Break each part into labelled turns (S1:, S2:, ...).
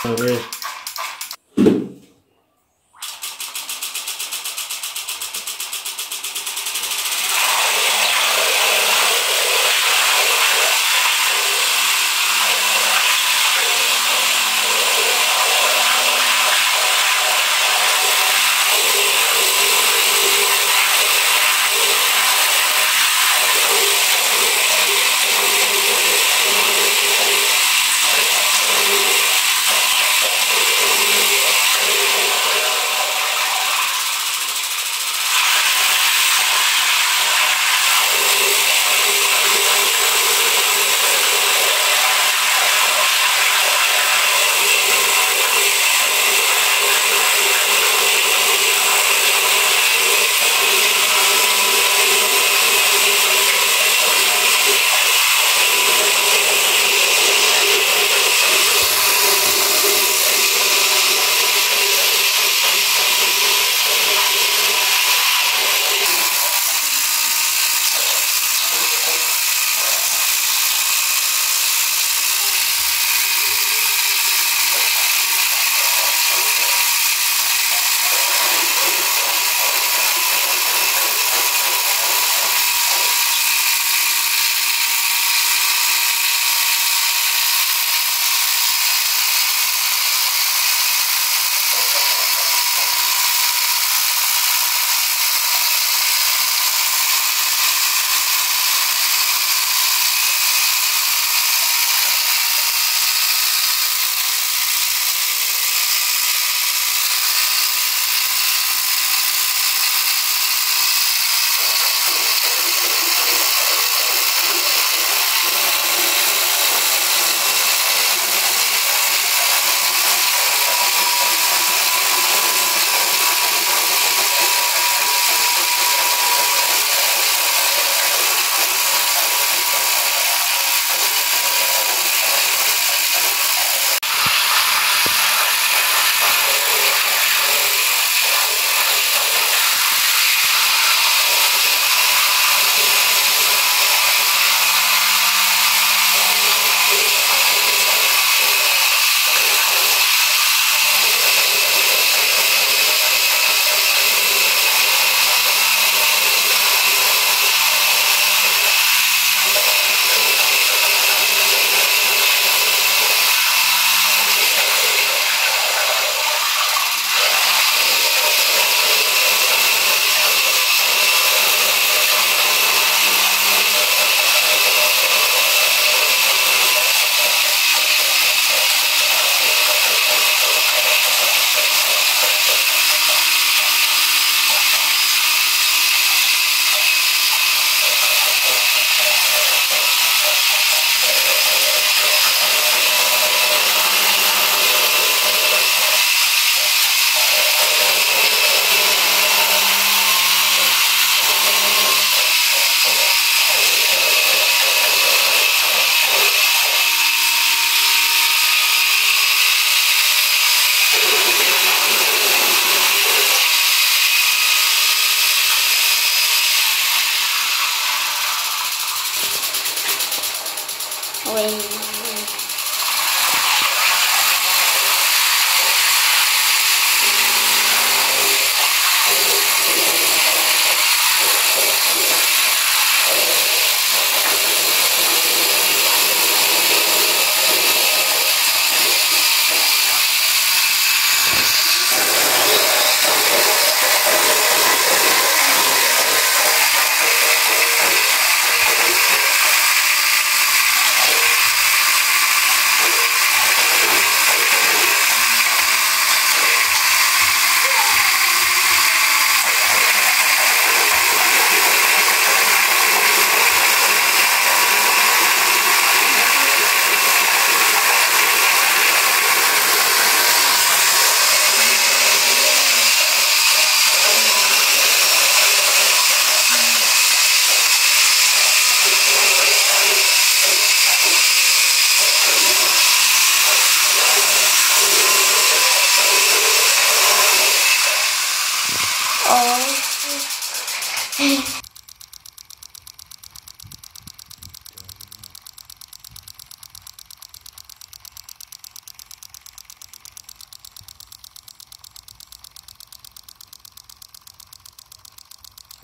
S1: 好嘞。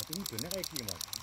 S2: 你蹲那个也可以嘛。